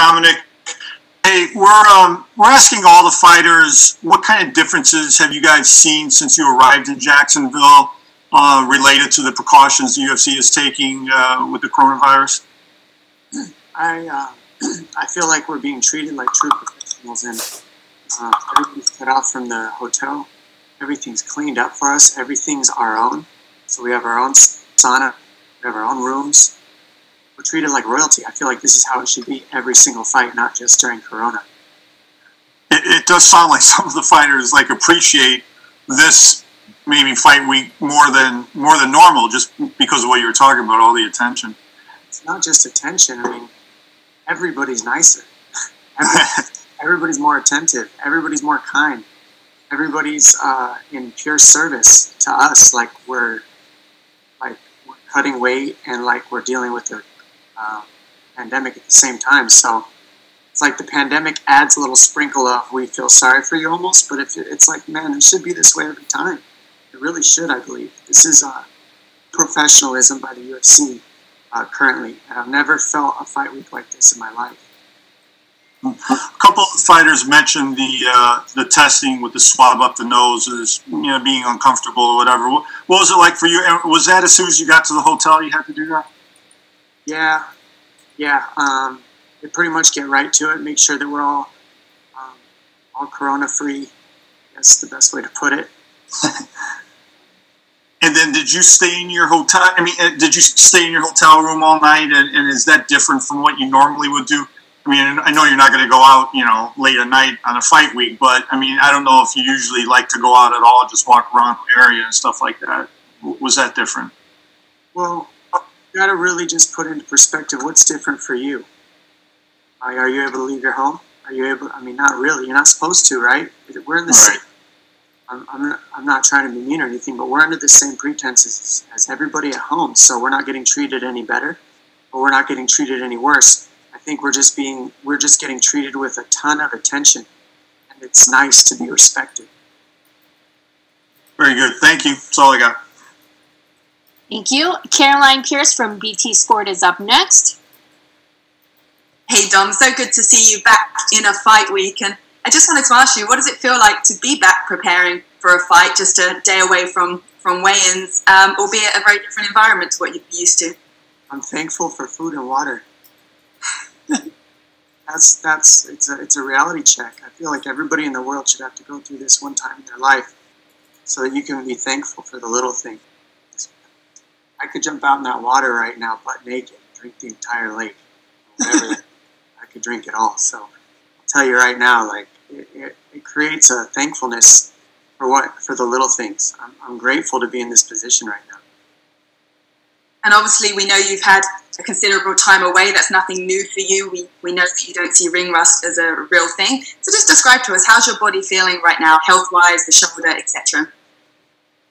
Dominick. Hey, we're um, we're asking all the fighters what kind of differences have you guys seen since you arrived in Jacksonville uh, related to the precautions the UFC is taking uh, with the coronavirus? I uh, I feel like we're being treated like true professionals, and uh, everything's cut off from the hotel. Everything's cleaned up for us. Everything's our own. So we have our own sauna. We have our own rooms. We're treated like royalty. I feel like this is how it should be every single fight, not just during Corona. It, it does sound like some of the fighters like appreciate this maybe fight week more than more than normal, just because of what you were talking about, all the attention. It's not just attention. I mean, everybody's nicer. everybody's more attentive. Everybody's more kind. Everybody's uh, in pure service to us, like we're like we're cutting weight and like we're dealing with the uh, pandemic at the same time. So it's like the pandemic adds a little sprinkle of we feel sorry for you almost, but if it's like man, it should be this way every time. It really should, I believe. This is uh, professionalism by the UFC uh, currently, and I've never felt a fight week like this in my life. A couple of fighters mentioned the uh, the testing with the swab up the nose as you know being uncomfortable or whatever. What, what was it like for you? Was that as soon as you got to the hotel you had to do that? Yeah, yeah. Um, pretty much get right to it. Make sure that we're all um, all corona free. That's the best way to put it. and then did you stay in your hotel? I mean, uh, did you stay in your hotel room all night? And, and is that different from what you normally would do? I mean, I know you're not going to go out, you know, late at night on a fight week, but I mean, I don't know if you usually like to go out at all, just walk around the area and stuff like that. Was that different? Well, got to really just put into perspective what's different for you. are you able to leave your home? Are you able? I mean, not really. You're not supposed to, right? We're in the right. same. I'm, I'm, not, I'm not trying to be mean or anything, but we're under the same pretenses as everybody at home. So we're not getting treated any better, but we're not getting treated any worse I think we're just being we're just getting treated with a ton of attention, and it's nice to be respected. Very good. Thank you. That's all I got. Thank you. Caroline Pearce from BT Sport is up next. Hey Dom, so good to see you back in a fight week, and I just wanted to ask you, what does it feel like to be back preparing for a fight, just a day away from from weigh-ins, um, albeit a very different environment to what you're used to? I'm thankful for food and water that's that's it's a it's a reality check. I feel like everybody in the world should have to go through this one time in their life, so that you can be thankful for the little things. I could jump out in that water right now, butt naked, drink the entire lake. I could drink it all. So I'll tell you right now, like it, it, it creates a thankfulness for what for the little things. I'm, I'm grateful to be in this position right now. And obviously, we know you've had a considerable time away. That's nothing new for you. We, we know that you don't see ring rust as a real thing. So just describe to us, how's your body feeling right now, health-wise, the shoulder, etc.?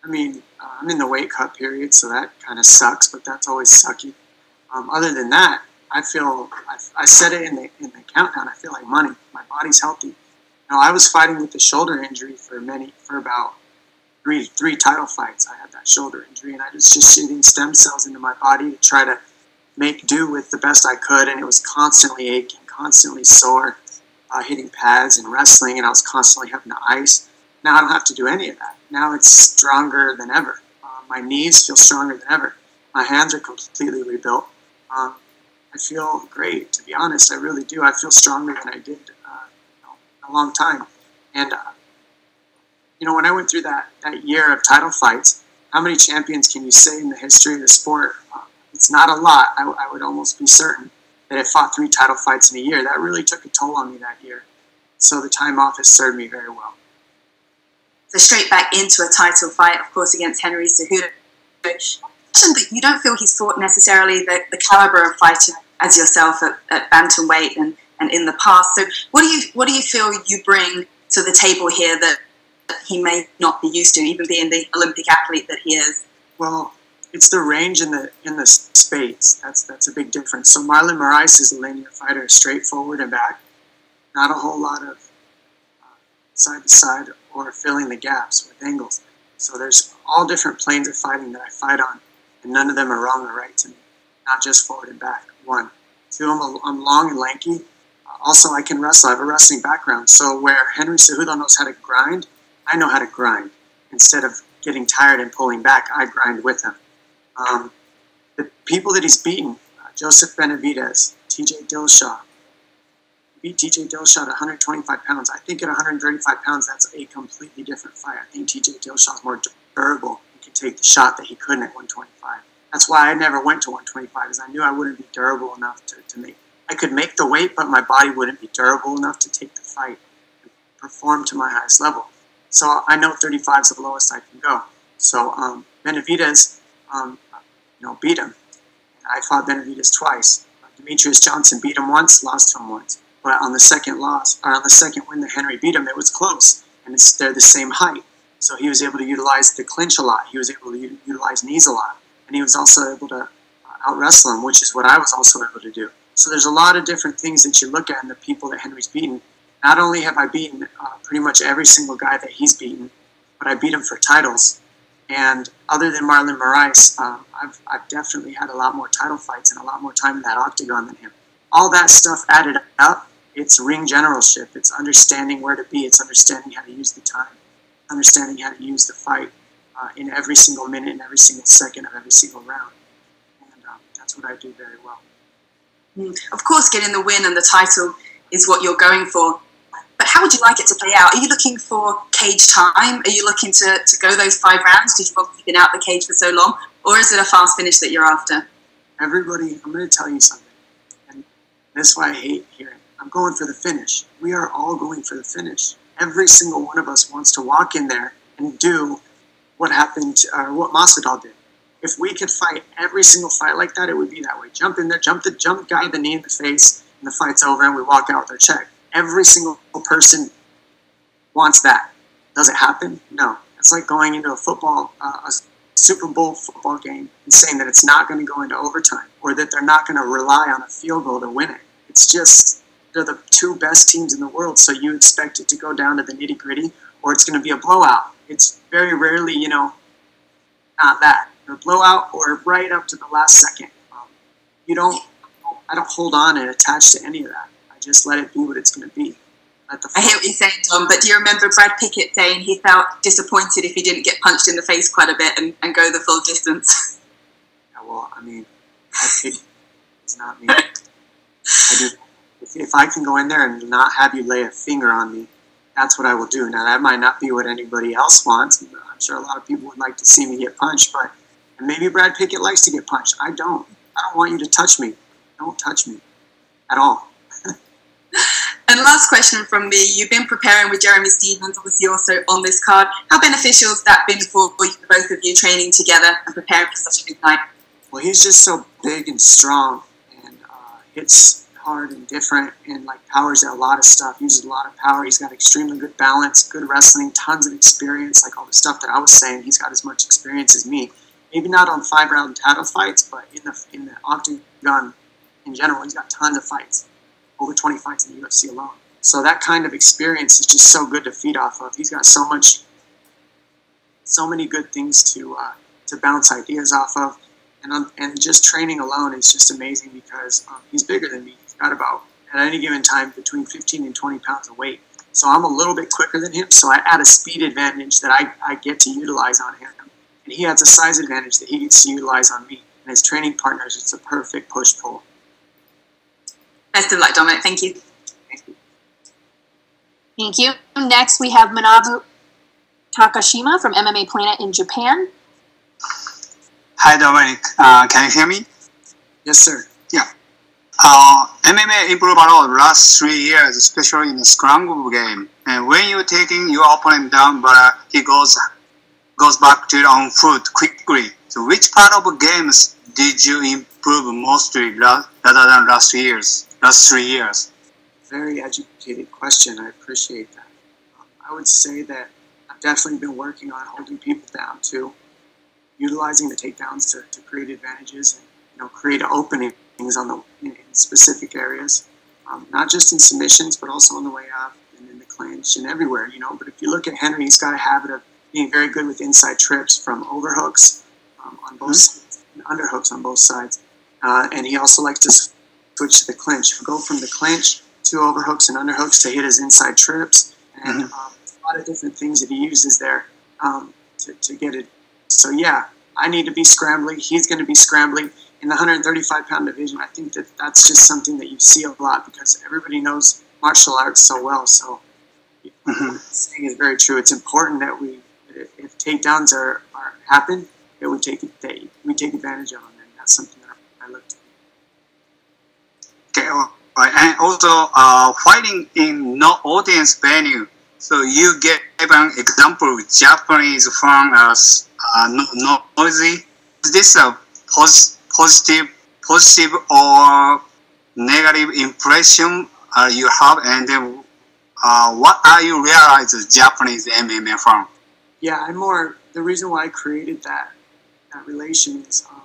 I mean, uh, I'm in the weight cut period, so that kind of sucks, but that's always sucky. Um, other than that, I feel, I, I said it in the, in the countdown, I feel like money. My body's healthy. Now, I was fighting with the shoulder injury for many, for about three three title fights. I had that shoulder injury, and I was just shooting stem cells into my body to try to make do with the best I could, and it was constantly aching, constantly sore, uh, hitting pads and wrestling, and I was constantly having to ice. Now I don't have to do any of that. Now it's stronger than ever. Uh, my knees feel stronger than ever. My hands are completely rebuilt. Um, I feel great, to be honest. I really do. I feel stronger than I did uh, a long time. And uh, you know, when I went through that, that year of title fights, how many champions can you say in the history of the sport? Uh, it's not a lot. I, I, would almost be certain that I fought three title fights in a year. That really took a toll on me that year. So the time off has served me very well. So straight back into a title fight, of course, against Henry Cejudo. You don't feel he's fought necessarily the, the caliber of fighter as yourself at, at bantamweight and, and in the past. So what do you what do you feel you bring to the table here that he may not be used to, even being the Olympic athlete that he is. Well, it's the range in the in the space. That's that's a big difference. So Marlon Moraes is a linear fighter, straight forward and back. Not a whole lot of uh, side to side or filling the gaps with angles. So there's all different planes of fighting that I fight on, and none of them are wrong or right to me. Not just forward and back. One, two, I'm, a, I'm long and lanky. also, I can wrestle. I have a wrestling background. So where Henry Cejudo knows how to grind, I know how to grind. Instead of getting tired and pulling back, I grind with him. Um, the people that he's beaten, uh, Joseph Benavidez, TJ Dillashaw, beat TJ Dillashaw at 125 pounds. I think at 135 pounds, that's a completely different fight. I think TJ Dillashaw is more durable and can take the shot that he couldn't at 125. That's why I never went to 125, because I knew I wouldn't be durable enough to, to make. I could make the weight, but my body wouldn't be durable enough to take the fight and perform to my highest level. So I know 35 is the lowest I can go. So um, Benavidez, um, you know, beat him. I fought Benavidez twice. Demetrious Johnson beat him once, lost to him once. But on the second loss, or on the second win that Henry beat him, it was close, and they're the same height. So he was able to utilize the clinch a lot. He was able to utilize knees a lot, and he was also able to uh, out wrestle him, which is what I was also able to do. So there's a lot of different things that you look at in the people that Henry's beaten. Not only have I beaten uh, pretty much every single guy that he's beaten, but I beat him for titles. And other than Marlon Moraes, um, I've, I've definitely had a lot more title fights and a lot more time in that octagon than him. All that stuff added up it's ring generalship. It's understanding where to be. It's understanding how to use the time, understanding how to use the fight uh, in every single minute, and every single second of every single round. And um, that's what I do very well. Mm. Of course, getting the win and the title is what you're going for. But how would you like it to play out? Are you looking for cage time? Are you looking to, to go those five rounds because you've obviously been out the cage for so long? Or is it a fast finish that you're after? Everybody, I'm going to tell you something. And that's why I hate hearing I'm going for the finish. We are all going for the finish. Every single one of us wants to walk in there and do what happened, or uh, what Masvidal did. If we could fight every single fight like that, it would be that way. Jump in there, jump the jump guy the knee in the face, and the fight's over, and we walk out with our check. Every single person wants that. Does it happen? No. It's like going into a football, uh, a Super Bowl football game, and saying that it's not going to go into overtime, or that they're not going to rely on a field goal to win it. It's just they're the two best teams in the world, so you expect it to go down to the nitty gritty, or it's going to be a blowout. It's very rarely, you know, not that. A blowout or right up to the last second. Um, you don't, I don't hold on and attach to any of that. I just let it be what it's going to be. I hear what you're saying, Tom, but do you remember Brad Pickett saying he felt disappointed if he didn't get punched in the face quite a bit and, and go the full distance? Yeah, well, I mean, Brad Pickett is not me. I do if, I can go in there and not have you lay a finger on me, that's what I will do. Now, that might not be what anybody else wants. I'm sure a lot of people would like to see me get punched, but maybe Brad Pickett likes to get punched. I don't. I don't want you to touch me. Don't touch me at all. and last question from me. You've been preparing with Jeremy Stephens, obviously also on this card. How beneficial has that been for both of you training together and preparing for such a big night? Well, he's just so big and strong, and uh, it's hard and different and like powers a lot of stuff, uses a lot of power. He's got extremely good balance, good wrestling, tons of experience, like all the stuff that I was saying. He's got as much experience as me. Maybe not on five round title fights, but in the in the octagon in general, he's got tons of fights, over 20 fights in the UFC alone. So that kind of experience is just so good to feed off of. He's got so much, so many good things to uh, to bounce ideas off of, and and just training alone is just amazing because um, he's bigger than me got about at any given time between 15 and 20 pounds of weight. So I'm a little bit quicker than him, so I add a speed advantage that I, I get to utilize on him. And he has a size advantage that he gets to utilize on me. And as training partners, it's a perfect push pull. Best of luck, Dominick. Thank you. Thank you. Thank you. Next, we have Manabu Takashima from MMA Planet in Japan. Hi, Dominick. Uh, can you hear me? Yes, sir. Uh, MMA improved a lot last three years, especially in the scramble game. And when you're taking your opponent down, but uh, he goes goes back to on foot quickly. So, which part of the games did you improve mostly rather than last years, last three years? Very educated question. I appreciate that. Um, I would say that I've definitely been working on holding people down too, utilizing the takedowns to, to create advantages and you know create openings on the in, specific areas, um, not just in submissions, but also on the way up and in the clinch and everywhere, you know. But if you look at Henry, he's got a habit of being very good with inside trips from overhooks um, on both mm-hmm. sides and underhooks on both sides. Uh, and he also likes to switch to the clinch. Go from the clinch to overhooks and underhooks to hit his inside trips, and um, a lot of different things that he uses there um, to, to get it. So yeah, I need to be scrambling. He's going to be scrambling in the 135 pound division. I think that that's just something that you see a lot because everybody knows martial arts so well. So Mhm. saying is very true. It's important that we, if takedowns are, are happen, that we take that we take advantage of them, and that's something that I look to. Okay, all right. And also, uh, fighting in no audience venue. So you gave an example Japanese from uh, s- uh, no, no noisy. Is this a pos- positive, positive or negative impression uh, you have? And uh, what are you realize as Japanese MMA from? Yeah, I'm more. The reason why I created that that relation is um,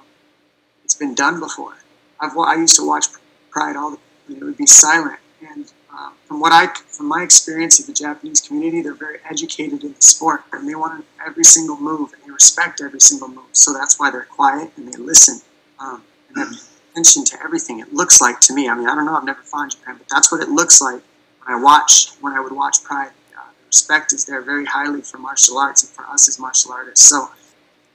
it's been done before. I've I used to watch Pride all the it would be silent. And um, from what I from my experience of the Japanese community, they're very educated in the sport and they want every single move and they respect every single move. So that's why they're quiet and they listen um, and attention to everything. It looks like to me. I mean, I don't know. I've never fought in Japan, but that's what it looks like when I watch when I would watch Pride. Uh, respect is there very highly for martial arts and for us as martial artists. So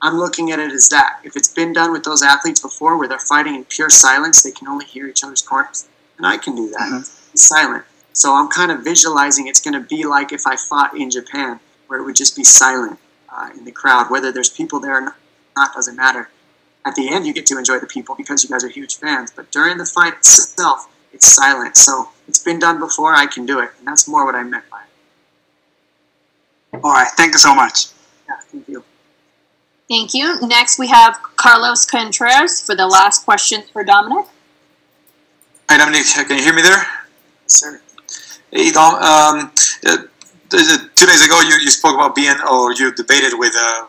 I'm looking at it as that. If it's been done with those athletes before, where they're fighting in pure silence, they can only hear each other's corners, and I can do that. It's silent. So I'm kind of visualizing it's going to be like if I fought in Japan, where it would just be silent uh, in the crowd, whether there's people there or not doesn't matter. At the end, you get to enjoy the people because you guys are huge fans. But during the fight itself, it's silent. So it's been done before. I can do it, and that's more what I meant by it. All right, thank you so much. Yeah, thank you. Thank you. Next, we have Carlos Contreras for the last question for Dominick. Hi, Dominick. Can you hear me there? Yes, sir. Hey, Dom. Um, uh, th- th- two days ago, you, you spoke about being, or you debated with uh,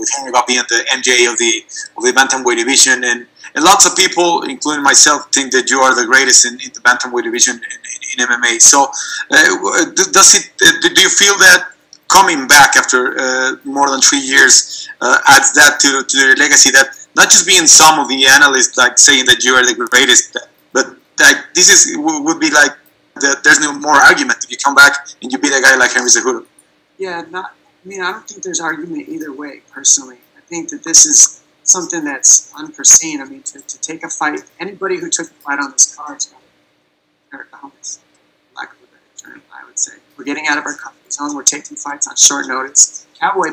with Henry about being the MJ of the of the bantamweight division, and, and lots of people, including myself, think that you are the greatest in, in the bantamweight division in, in, in MMA. So, uh, does it? Uh, do you feel that coming back after uh, more than three years uh, adds that to to your legacy? That not just being some of the analysts like saying that you are the greatest, but like this is would be like the, there's no more argument if you come back and you beat a guy like Henry Cejudo. Yeah, not. I mean, I don't think there's argument either way. Personally, I think that this is something that's unforeseen. I mean, to, to take a fight, anybody who took a fight on this card going to Eric Helmets, lack of a better term, I would say. We're getting out of our comfort zone. We're taking fights on short notice. Cowboy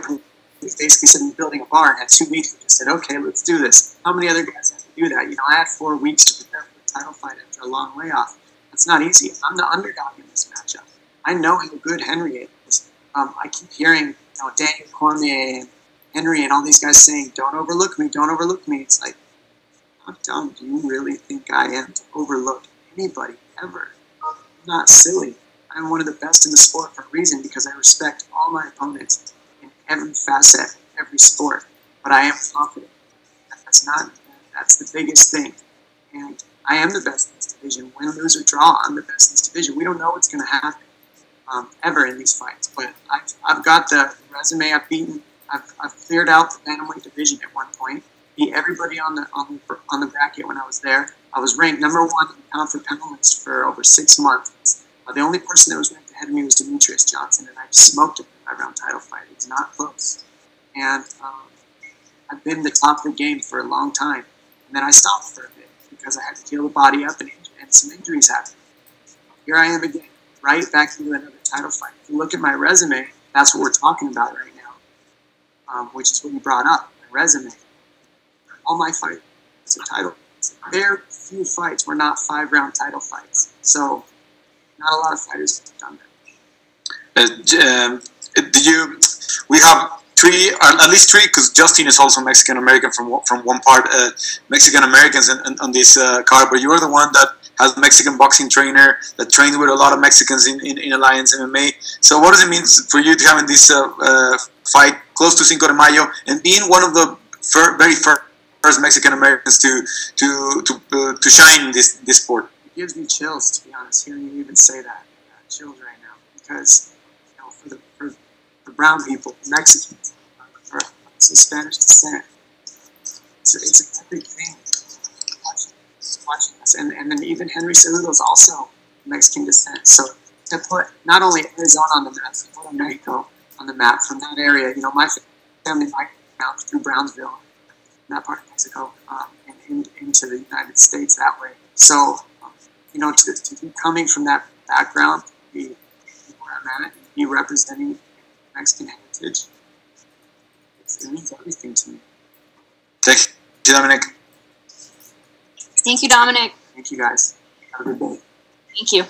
was basically sitting building a bar and had two weeks. We just said, okay, let's do this. How many other guys have to do that? You know, I had four weeks to prepare for a title fight after a long layoff. That's not easy. I'm the underdog in this matchup. I know how good Henry is. Um, I keep hearing, you know, Daniel Cormier and Henry and all these guys saying, "Don't overlook me, don't overlook me." It's like, how dumb do you really think I am to overlook anybody ever? I'm not silly. I'm one of the best in the sport for a reason because I respect all my opponents in every facet, every sport. But I am confident. That's not. That's the biggest thing. And I am the best in this division. Win, lose, or draw, I'm the best in this division. We don't know what's going to happen um, ever in these fights, but I've, I've got the resume I've beaten. I've, I've cleared out the bantamweight division at one point. Beat everybody on the on the on the bracket when I was there. I was ranked number one pound for pound for over six months. Uh, the only person that was ranked ahead of me was Demetrious Johnson, and I smoked him in my round title fight. It was not close, and um, I've been the top of the game for a long time. And then I stopped for a bit because I had to heal the body up and, and some injuries happened. Here I am again, right back into another title fight. If you look at my resume, that's what we're talking about right now, um, which is what you brought up, my resume. All my fights are title. Very few fights were not five round title fights. So, not a lot of fighters have done that. Uh, um, do you? We have three, at least three, because Justin is also Mexican American from from one part. Uh, Mexican Americans on this uh, card, but you're the one that has a Mexican boxing trainer that trains with a lot of Mexicans in, in, in Alliance MMA. So, what does it mean for you to having this uh, uh, fight close to Cinco de Mayo and being one of the fir- very first Mexican Americans to to to uh, to shine in this this sport? It gives me chills, to be honest, hearing you even say that. Uh, chills right now because you know, for the for the brown people, Mexicans, uh, for Spanish descent, it's it's a big thing. Watching, this, and and then even Henry Cejudo's also Mexican descent. So to put not only Arizona on the map, but Mexico on the map from that area. You know, my family migrated out through Brownsville, that part of Mexico, um, and in, into the United States that way. So, um, you know, to, to be coming from that background, be where I'm at, be representing Mexican heritage, it means everything to me. Thank you, Dominick. Thank you, Dominick. Thank you guys. Have a good day. Thank you.